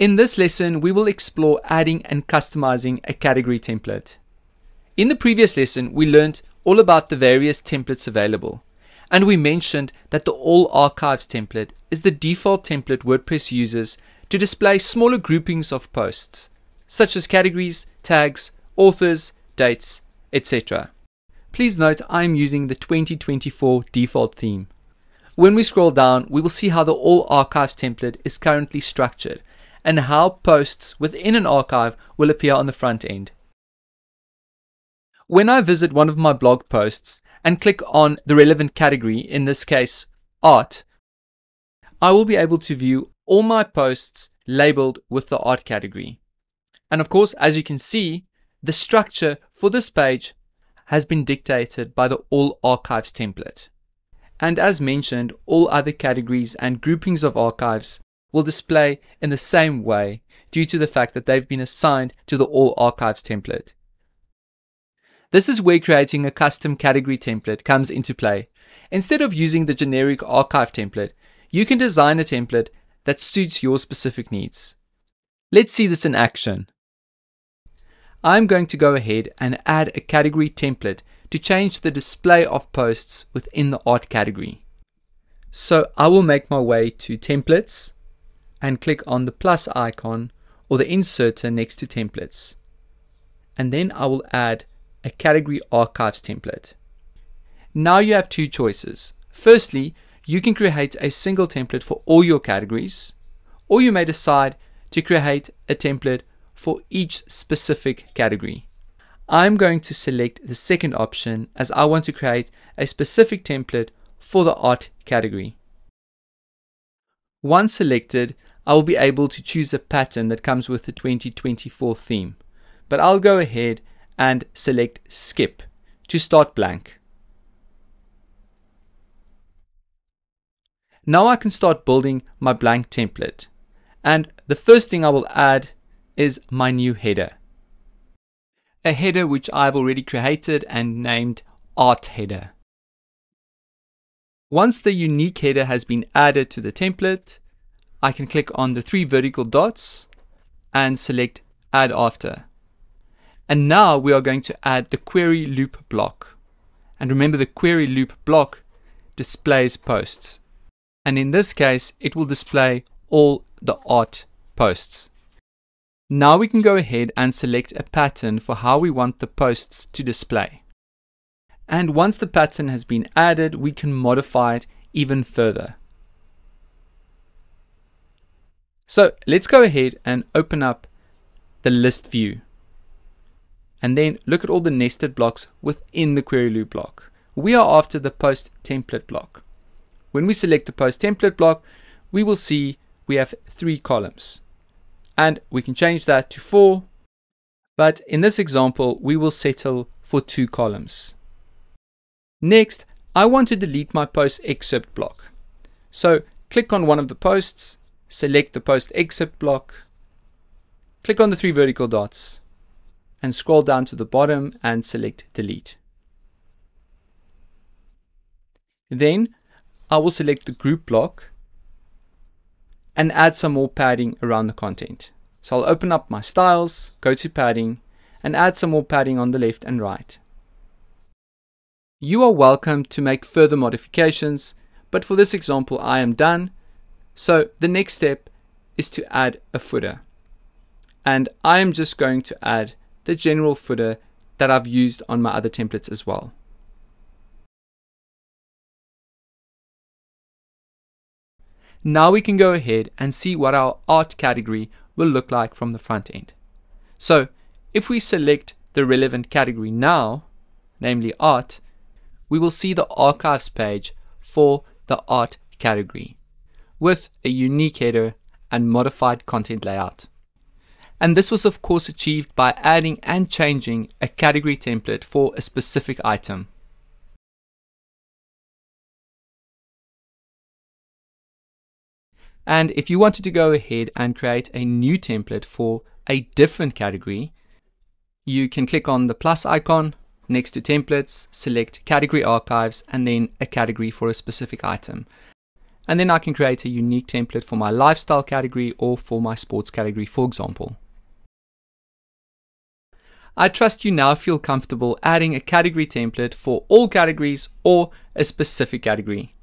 In this lesson, we will explore adding and customizing a category template. In the previous lesson, we learned all about the various templates available, and we mentioned that the All Archives template is the default template WordPress uses to display smaller groupings of posts, such as categories, tags, authors, dates, etc. Please note I am using the 2024 default theme. When we scroll down, we will see how the All Archives template is currently structured and how posts within an archive will appear on the front end. When I visit one of my blog posts and click on the relevant category, in this case art, I will be able to view all my posts labeled with the art category. And of course, as you can see, the structure for this page has been dictated by the All Archives template. And as mentioned, all other categories and groupings of archives will display in the same way due to the fact that they've been assigned to the All Archives template. This is where creating a custom category template comes into play. Instead of using the generic archive template, you can design a template that suits your specific needs. Let's see this in action. I'm going to go ahead and add a category template to change the display of posts within the art category. So I will make my way to templates and click on the plus icon or the inserter next to templates. And then I will add a category archives template. Now you have two choices. Firstly, you can create a single template for all your categories, or you may decide to create a template for each specific category. I'm going to select the second option as I want to create a specific template for the art category. Once selected, I will be able to choose a pattern that comes with the 2024 theme. But I'll go ahead and select skip to start blank. Now I can start building my blank template. And the first thing I will add is my new header. A header which I've already created and named art header. Once the unique header has been added to the template, I can click on the three vertical dots and select add after. And now we are going to add the query loop block. And remember the query loop block displays posts. And in this case, it will display all the art posts. Now we can go ahead and select a pattern for how we want the posts to display. And once the pattern has been added, we can modify it even further. So let's go ahead and open up the list view. And then look at all the nested blocks within the query loop block. We are after the post template block. When we select the post template block, we will see we have three columns. And we can change that to four. But in this example, we will settle for two columns. Next, I want to delete my post excerpt block. So click on one of the posts select the post excerpt block, click on the three vertical dots, and scroll down to the bottom and select delete. Then I will select the group block and add some more padding around the content. So I'll open up my styles, go to padding, and add some more padding on the left and right. You are welcome to make further modifications, but for this example I am done so the next step is to add a footer. And I am just going to add the general footer that I've used on my other templates as well. Now we can go ahead and see what our art category will look like from the front end. So if we select the relevant category now, namely art, we will see the archives page for the art category with a unique header and modified content layout. And this was of course achieved by adding and changing a category template for a specific item. And if you wanted to go ahead and create a new template for a different category, you can click on the plus icon next to templates, select category archives, and then a category for a specific item and then I can create a unique template for my lifestyle category or for my sports category, for example. I trust you now feel comfortable adding a category template for all categories or a specific category.